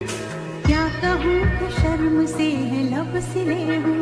क्या कहूँ शर्म से है लब सिले हूँ